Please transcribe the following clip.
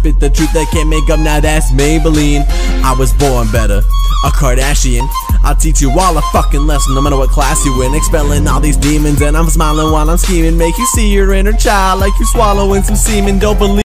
spit the truth that can't make up, now that's Maybelline. I was born better, a Kardashian. I'll teach you all a fucking lesson, no matter what class you in. Expelling all these demons, and I'm smiling while I'm scheming. Make you see your inner child like you're swallowing some semen. Don't believe.